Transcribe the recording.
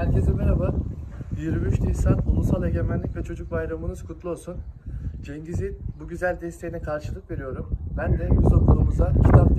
Herkese merhaba. 23 Nisan Ulusal Egemenlik ve Çocuk Bayramınız kutlu olsun. Cengiz'in bu güzel desteğine karşılık veriyorum. Ben de yüz okulumuza kitap